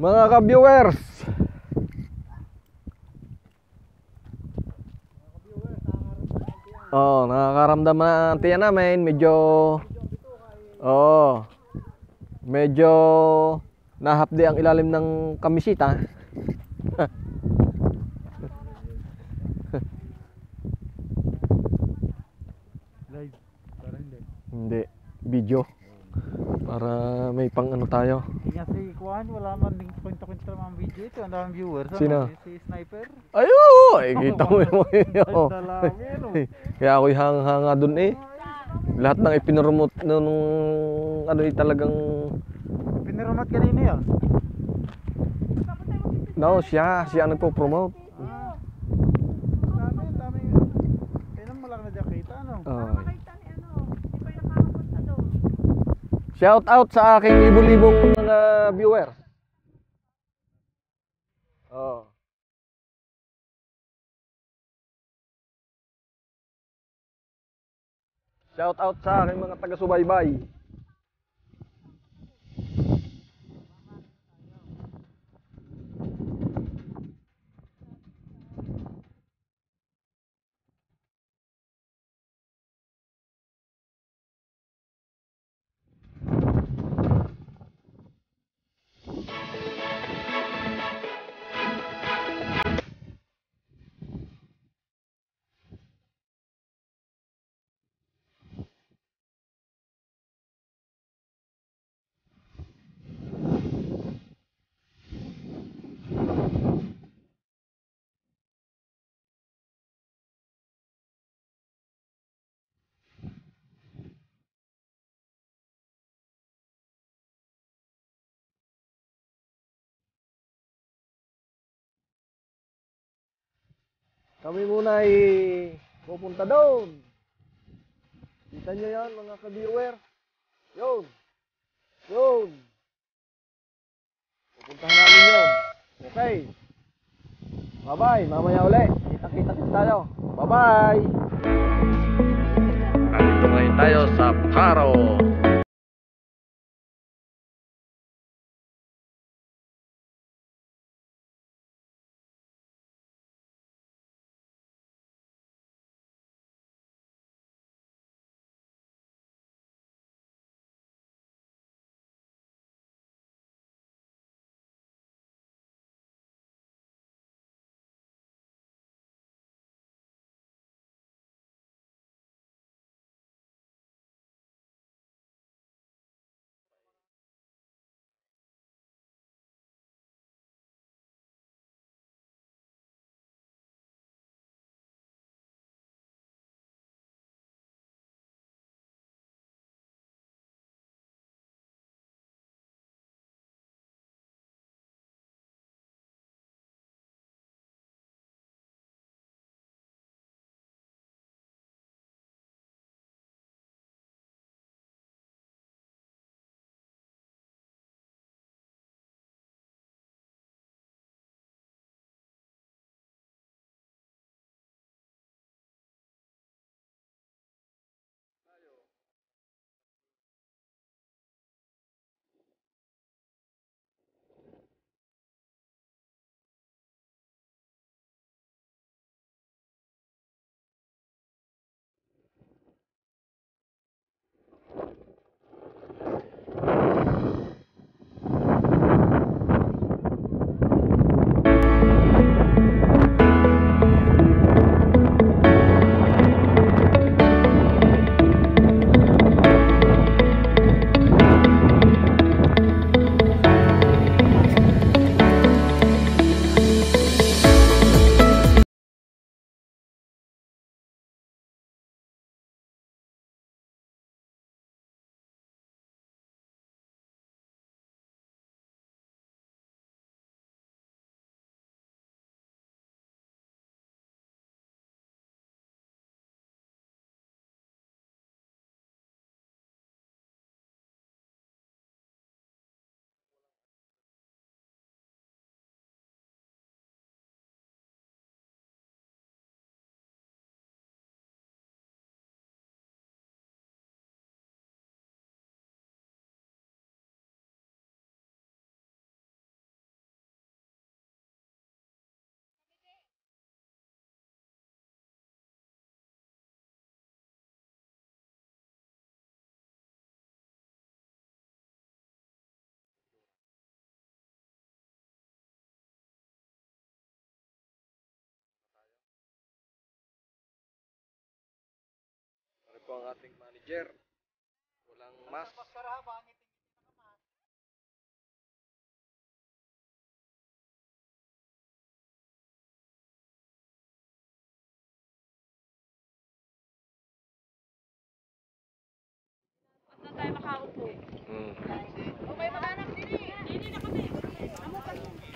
Mga ka-viewers. Oh, nakakaramdam na ang tiyan namin. Medyo... Oh. Medyo nahapdi ang ilalim ng kamisita. Live. Para hindi. Hindi, video. Para may pang ano tayo. Kaya si Kwan, wala man ding kwento-kwento mga video ito. Ang daming viewers. ano? Sino? Si, si Sniper. Ayo, ay kita mo yung dalangin. oh. Kaya ako'y hanga-hanga dun eh. Lahat ng ipinurumot nung ano eh talagang Pinirumat kanina yun. no, siya, siya ang nagpo-promote. Ah. Dami, dami. Kailan mo lang na dyan kita, ano? Oh. Ano. Shout out sa aking libo-libong mga viewers. Oh. Shout out sa aking mga taga-subaybay. Kami muna ay pupunta doon. Kita nyo yan mga ka-viewer. Yun. Yun. Pupuntahan namin yun. Okay. Bye-bye. Mamaya uli. Kita-kita kita tayo. Bye-bye. Nandito ngayon tayo sa Paro. Ko ang ating manager. Walang mask. Ba't na tayo makaupo? Mm. Okay, maghanap din eh. Hindi na kami.